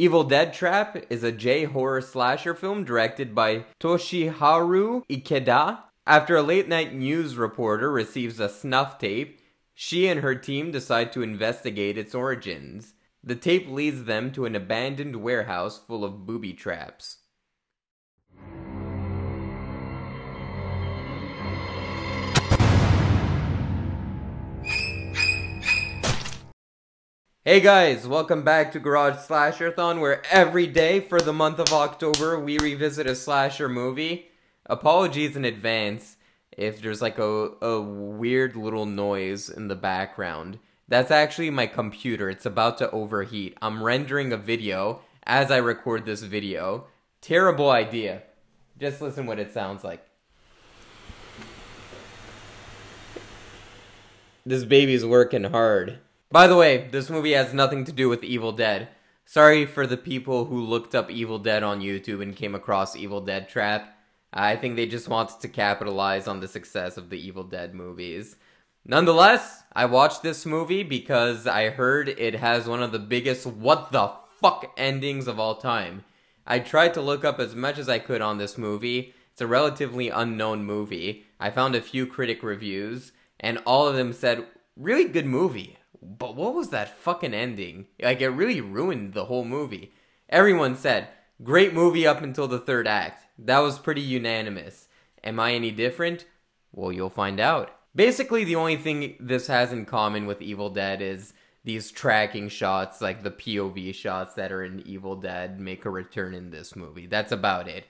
Evil Dead Trap is a J horror slasher film directed by Toshiharu Ikeda. After a late night news reporter receives a snuff tape, she and her team decide to investigate its origins. The tape leads them to an abandoned warehouse full of booby traps. Hey guys, welcome back to Garage Slasherthon, where every day for the month of October we revisit a slasher movie. Apologies in advance if there's like a, a weird little noise in the background. That's actually my computer, it's about to overheat. I'm rendering a video as I record this video. Terrible idea. Just listen what it sounds like. This baby's working hard. By the way, this movie has nothing to do with Evil Dead. Sorry for the people who looked up Evil Dead on YouTube and came across Evil Dead Trap. I think they just wanted to capitalize on the success of the Evil Dead movies. Nonetheless, I watched this movie because I heard it has one of the biggest what the fuck endings of all time. I tried to look up as much as I could on this movie. It's a relatively unknown movie. I found a few critic reviews, and all of them said, really good movie. But what was that fucking ending? Like, it really ruined the whole movie. Everyone said, great movie up until the third act. That was pretty unanimous. Am I any different? Well, you'll find out. Basically, the only thing this has in common with Evil Dead is these tracking shots, like the POV shots that are in Evil Dead, make a return in this movie. That's about it.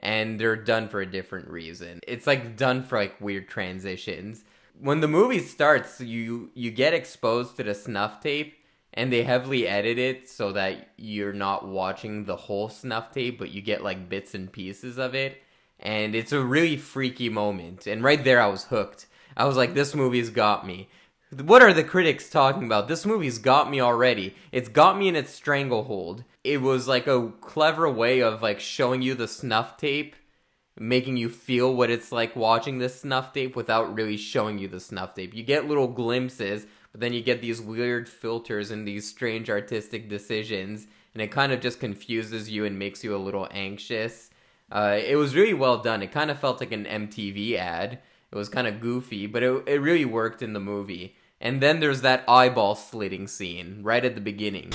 And they're done for a different reason. It's like done for like weird transitions. When the movie starts, you you get exposed to the snuff tape and they heavily edit it so that you're not watching the whole snuff tape, but you get like bits and pieces of it. And it's a really freaky moment. And right there I was hooked. I was like this movie's got me. What are the critics talking about? This movie's got me already. It's got me in its stranglehold. It was like a clever way of like showing you the snuff tape, making you feel what it's like watching this snuff tape without really showing you the snuff tape. You get little glimpses, but then you get these weird filters and these strange artistic decisions, and it kind of just confuses you and makes you a little anxious. Uh, it was really well done. It kind of felt like an MTV ad. It was kind of goofy, but it, it really worked in the movie. And then there's that eyeball slitting scene right at the beginning.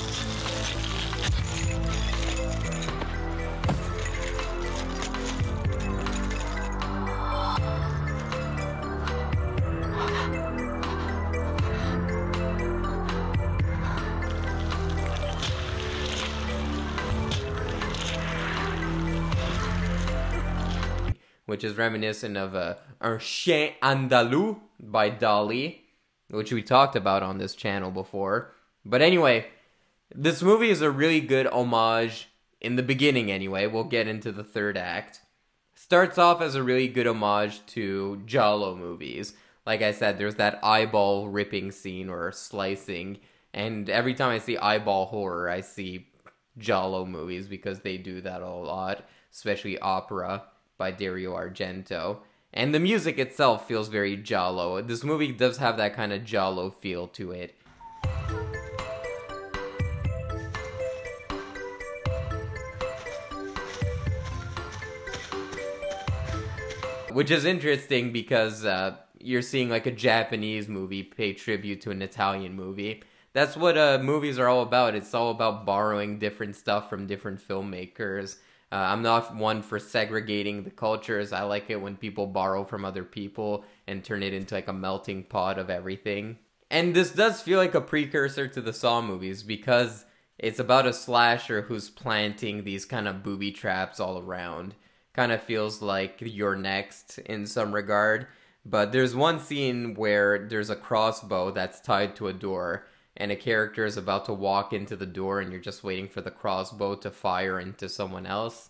which is reminiscent of uh, Un Chien Andalou by Dali, which we talked about on this channel before. But anyway, this movie is a really good homage in the beginning anyway. We'll get into the third act. Starts off as a really good homage to giallo movies. Like I said, there's that eyeball ripping scene or slicing, and every time I see eyeball horror, I see giallo movies because they do that a lot, especially opera by Dario Argento. And the music itself feels very giallo. This movie does have that kind of giallo feel to it. Which is interesting because uh, you're seeing like a Japanese movie pay tribute to an Italian movie. That's what uh, movies are all about. It's all about borrowing different stuff from different filmmakers uh, I'm not one for segregating the cultures. I like it when people borrow from other people and turn it into like a melting pot of everything. And this does feel like a precursor to the Saw movies because it's about a slasher who's planting these kind of booby traps all around. Kind of feels like You're Next in some regard. But there's one scene where there's a crossbow that's tied to a door and a character is about to walk into the door and you're just waiting for the crossbow to fire into someone else.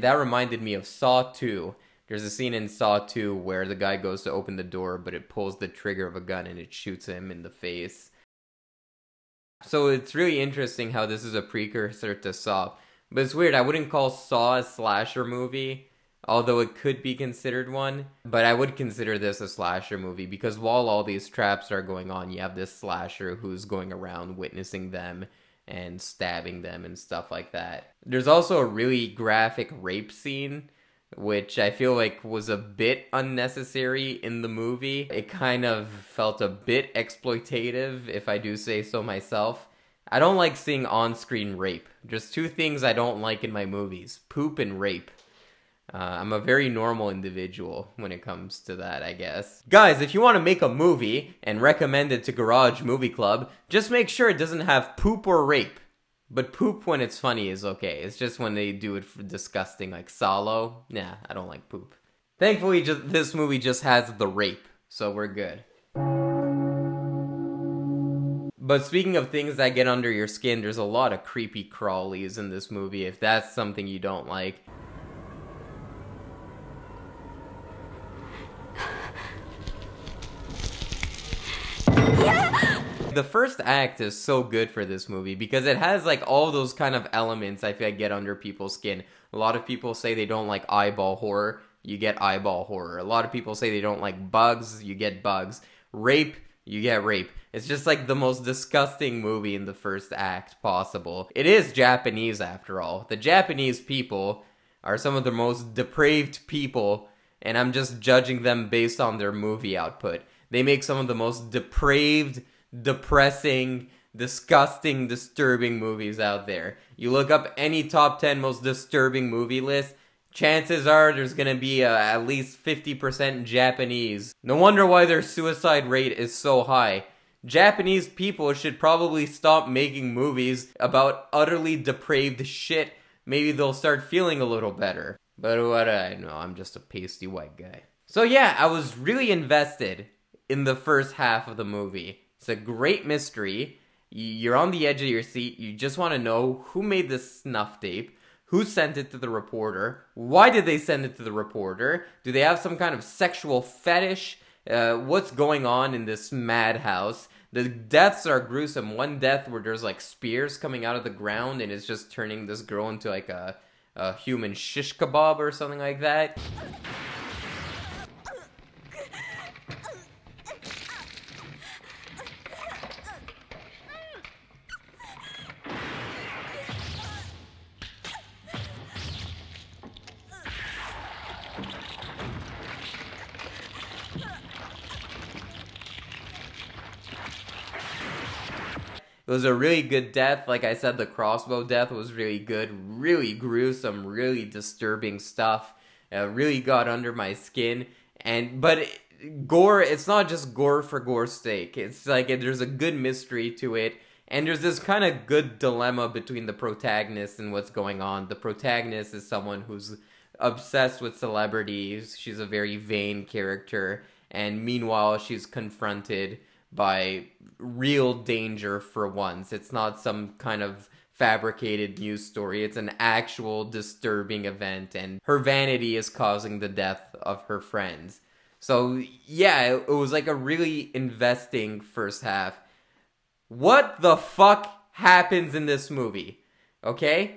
That reminded me of Saw 2. There's a scene in Saw 2 where the guy goes to open the door, but it pulls the trigger of a gun and it shoots him in the face. So it's really interesting how this is a precursor to Saw. But it's weird, I wouldn't call Saw a slasher movie, although it could be considered one. But I would consider this a slasher movie because while all these traps are going on, you have this slasher who's going around witnessing them and stabbing them and stuff like that. There's also a really graphic rape scene which I feel like was a bit unnecessary in the movie. It kind of felt a bit exploitative, if I do say so myself. I don't like seeing on screen rape. Just two things I don't like in my movies poop and rape. Uh, I'm a very normal individual when it comes to that, I guess. Guys, if you want to make a movie and recommend it to Garage Movie Club, just make sure it doesn't have poop or rape. But poop when it's funny is okay. It's just when they do it for disgusting, like Salo. Nah, I don't like poop. Thankfully, just, this movie just has the rape, so we're good. But speaking of things that get under your skin, there's a lot of creepy crawlies in this movie. If that's something you don't like, The first act is so good for this movie because it has like all those kind of elements I feel like get under people's skin. A lot of people say they don't like eyeball horror, you get eyeball horror. A lot of people say they don't like bugs, you get bugs. Rape, you get rape. It's just like the most disgusting movie in the first act possible. It is Japanese after all. The Japanese people are some of the most depraved people, and I'm just judging them based on their movie output. They make some of the most depraved depressing, disgusting, disturbing movies out there. You look up any top 10 most disturbing movie list, chances are there's gonna be uh, at least 50% Japanese. No wonder why their suicide rate is so high. Japanese people should probably stop making movies about utterly depraved shit. Maybe they'll start feeling a little better. But what I know, I'm just a pasty white guy. So yeah, I was really invested in the first half of the movie. It's a great mystery. You're on the edge of your seat. You just want to know who made this snuff tape, who sent it to the reporter, why did they send it to the reporter? Do they have some kind of sexual fetish? Uh, what's going on in this madhouse? The deaths are gruesome. One death where there's like spears coming out of the ground and it's just turning this girl into like a, a human shish kebab or something like that. It was a really good death. Like I said, the crossbow death was really good, really gruesome, really disturbing stuff. Uh, really got under my skin. And but it, gore, it's not just gore for gore's sake. It's like there's a good mystery to it. And there's this kind of good dilemma between the protagonist and what's going on. The protagonist is someone who's obsessed with celebrities. She's a very vain character. And meanwhile, she's confronted by real danger for once. It's not some kind of fabricated news story. It's an actual disturbing event, and her vanity is causing the death of her friends. So, yeah, it was like a really investing first half. What the fuck happens in this movie? Okay?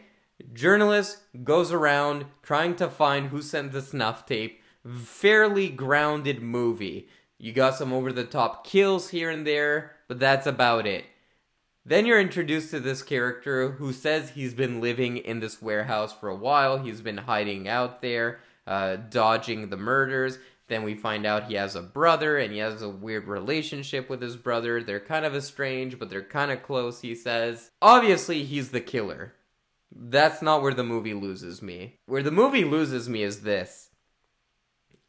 Journalist goes around trying to find who sent the snuff tape. Fairly grounded movie. You got some over the top kills here and there, but that's about it. Then you're introduced to this character who says he's been living in this warehouse for a while. He's been hiding out there, uh, dodging the murders. Then we find out he has a brother and he has a weird relationship with his brother. They're kind of estranged, but they're kind of close, he says. Obviously, he's the killer. That's not where the movie loses me. Where the movie loses me is this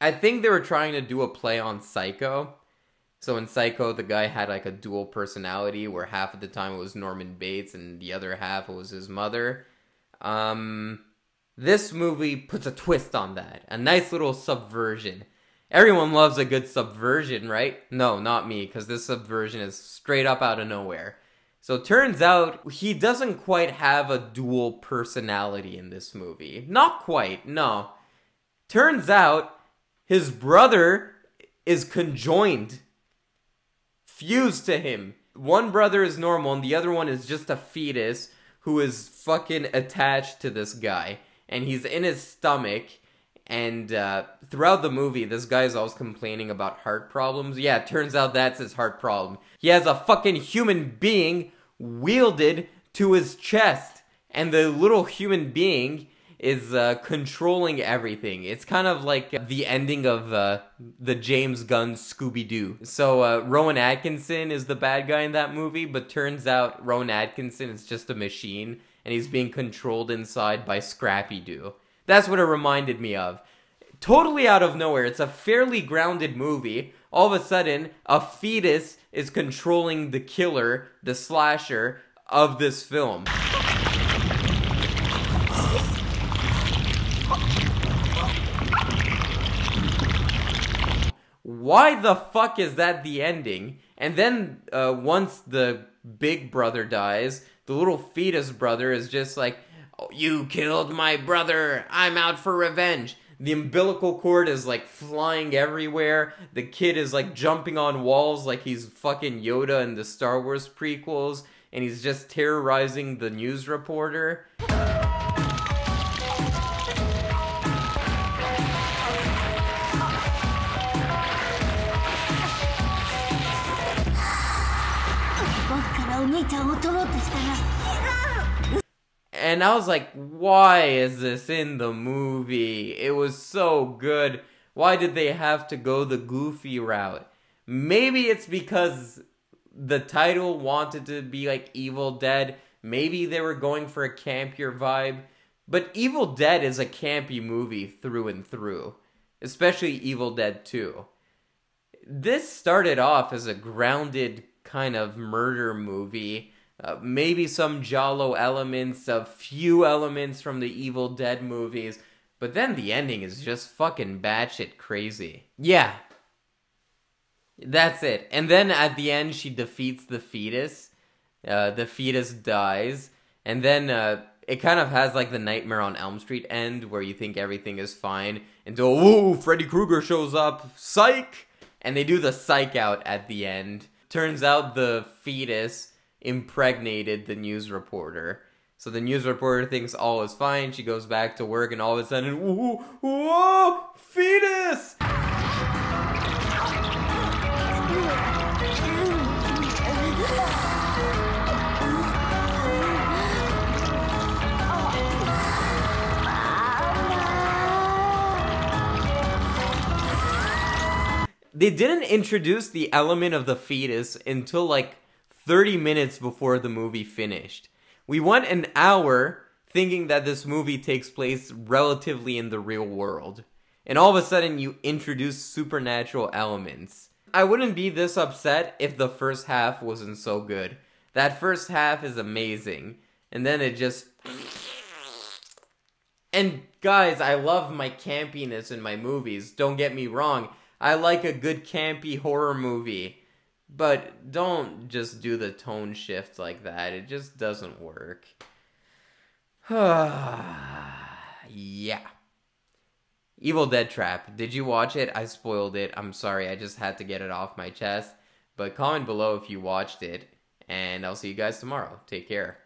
I think they were trying to do a play on Psycho. So in Psycho, the guy had like a dual personality where half of the time it was Norman Bates and the other half it was his mother. Um, this movie puts a twist on that. A nice little subversion. Everyone loves a good subversion, right? No, not me, because this subversion is straight up out of nowhere. So turns out he doesn't quite have a dual personality in this movie. Not quite, no. Turns out his brother is conjoined, fused to him. One brother is normal and the other one is just a fetus who is fucking attached to this guy. And he's in his stomach. And uh, throughout the movie, this guy's always complaining about heart problems. Yeah, turns out that's his heart problem. He has a fucking human being wielded to his chest. And the little human being is uh, controlling everything. It's kind of like the ending of uh, the James Gunn Scooby Doo. So uh, Rowan Atkinson is the bad guy in that movie, but turns out Rowan Atkinson is just a machine and he's being controlled inside by Scrappy Doo. That's what it reminded me of. Totally out of nowhere, it's a fairly grounded movie. All of a sudden, a fetus is controlling the killer, the slasher of this film. Why the fuck is that the ending? And then uh, once the big brother dies, the little fetus brother is just like, oh, You killed my brother. I'm out for revenge. The umbilical cord is like flying everywhere. The kid is like jumping on walls like he's fucking Yoda in the Star Wars prequels. And he's just terrorizing the news reporter. And I was like, why is this in the movie? It was so good. Why did they have to go the goofy route? Maybe it's because the title wanted to be like Evil Dead. Maybe they were going for a campier vibe. But Evil Dead is a campy movie through and through, especially Evil Dead 2. This started off as a grounded kind of murder movie. Uh, maybe some giallo elements, a few elements from the Evil Dead movies, but then the ending is just fucking batshit crazy. Yeah. That's it. And then at the end, she defeats the fetus. Uh, the fetus dies. And then uh, it kind of has like the Nightmare on Elm Street end where you think everything is fine until, whoa, Freddy Krueger shows up. Psych! And they do the psych out at the end. Turns out the fetus impregnated the news reporter. So the news reporter thinks all is fine. She goes back to work, and all of a sudden, whoa, whoa fetus! they didn't introduce the element of the fetus until like 30 minutes before the movie finished. We went an hour thinking that this movie takes place relatively in the real world. And all of a sudden, you introduce supernatural elements. I wouldn't be this upset if the first half wasn't so good. That first half is amazing. And then it just. And guys, I love my campiness in my movies, don't get me wrong. I like a good campy horror movie. But don't just do the tone shift like that. It just doesn't work. yeah. Evil Dead Trap. Did you watch it? I spoiled it. I'm sorry. I just had to get it off my chest. But comment below if you watched it. And I'll see you guys tomorrow. Take care.